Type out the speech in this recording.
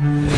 you